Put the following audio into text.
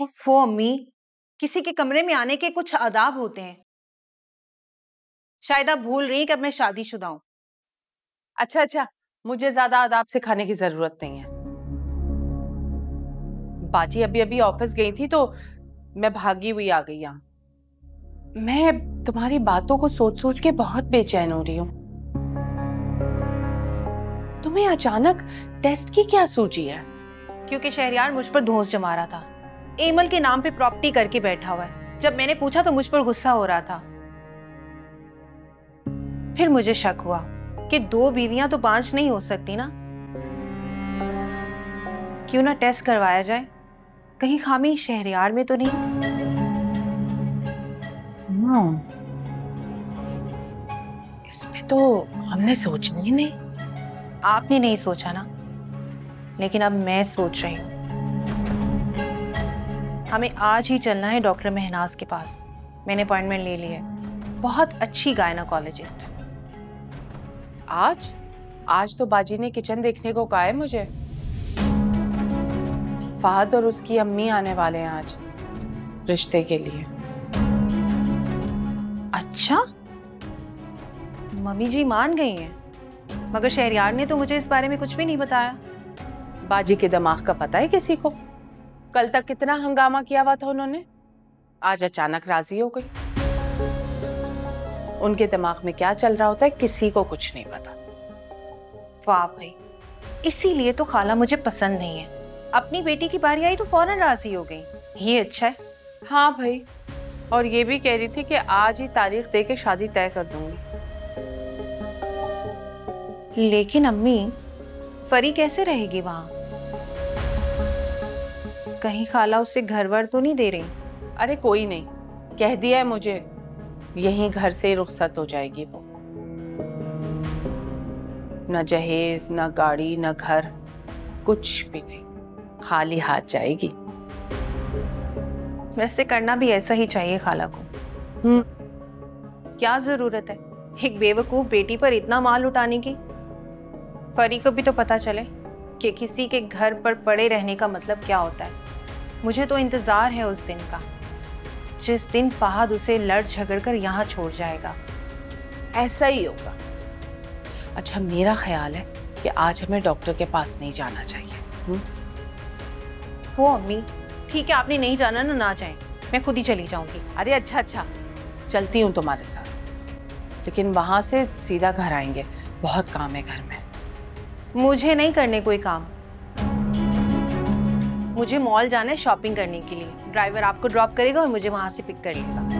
उफ़ो अम्मी किसी के कमरे में आने के कुछ आदाब होते हैं। शायद आप भूल रही हैं कि अब मैं शादीशुदा हूँ। अच्छा अच्छा मुझे ज़्यादा आदाब सिखाने की ज़रूरत नहीं है। बाजी अभी अभी ऑफ़िस गई थी तो मैं भागी हुई आ गई यहाँ। मैं तुम्हारी बातों को सोच सोच के बहुत बेचैन हो रही हूँ। तुम्हें अचानक टेस्ट की क्या सूची है? क्योंकि शहरियार मुझ पर धोस जमा रहा था। एमल के नाम पे प्रॉपर्टी करके बैठा हुआ है। जब मैंने पूछा तो मुझ पर गुस्सा हो रहा था। फिर मुझे शक हुआ कि दो बीवियाँ तो पाँच नहीं हो सकती ना। क्यों ना टेस्ट करवाया जाए? कहीं खामी शहरियार में तो नहीं? इस पे तो हमने सोचना ही नहीं। आपने नहीं सोचा ना। लेकिन अब मैं सोच रही हूँ। हमें आज ही चलना है डॉक्टर मेहनाज के पास। मैंने अपॉइंटमेंट ले ली है। बहुत अच्छी गायनाकोलॉजिस्ट है। आज? आज तो बाजी ने किचन देखने को कहा है मुझे। फहद और उसकी अम्मी आने वाले हैं आज रिश्ते के लिए। अच्छा? मम्मी जी मान गई हैं। मगर शहरियार ने तो मुझे इस बारे में कुछ भी नहीं बताया। बाजी के दिमाग का पता है किसी को? कल तक कितना हंगामा किया हुआ था उन्होंने? आज अचानक राज़ी हो गई। उनके दिमाग में क्या चल रहा होता है किसी को कुछ नहीं पता। वाह भाई इसीलिए तो खाला मुझे पसंद नहीं है। अपनी बेटी की बारी आई तो फ़ौरन राज़ी हो गई। ये अच्छा है। हाँ भाई और ये भी कह रही थी कि आज ही तारीख दे के शादी तय कर दूँगी। लेकिन अम्मी फरी कैसे रहेगी वहाँ? कहीं खाला उसे घर वर तो नहीं दे रही? अरे कोई नहीं। कह दिया है मुझे। यहीं घर से रुखसत हो जाएगी वो। न जहेज न गाड़ी न घर कुछ भी नहीं। खाली हाथ जाएगी। वैसे करना भी ऐसा ही चाहिए खाला को। हम्म। क्या ज़रूरत है? एक बेवकूफ़ बेटी पर इतना माल उठाने की? फरी को भी तो पता चले कि किसी के घर पर पड़े रहने का मतलब क्या होता है। मुझे तो इंतज़ार है उस दिन का। जिस दिन फहद उसे लड़ झगड़ कर यहाँ छोड़ जाएगा। ऐसा ही होगा। अच्छा मेरा ख्याल है कि आज हमें डॉक्टर के पास नहीं जाना चाहिए? वो अम्मी ठीक है आपने नहीं जाना ना ना जाए। मैं खुद ही चली जाऊँगी। अरे अच्छा अच्छा। चलती हूँ तुम्हारे साथ। लेकिन वहाँ से सीधा घर आएँगे। बहुत काम है घर में। मुझे नहीं करने कोई काम। मुझे मॉल जाना है शॉपिंग करने के लिए। ड्राइवर आपको ड्रॉप करेगा और मुझे वहाँ से पिक कर लेगा।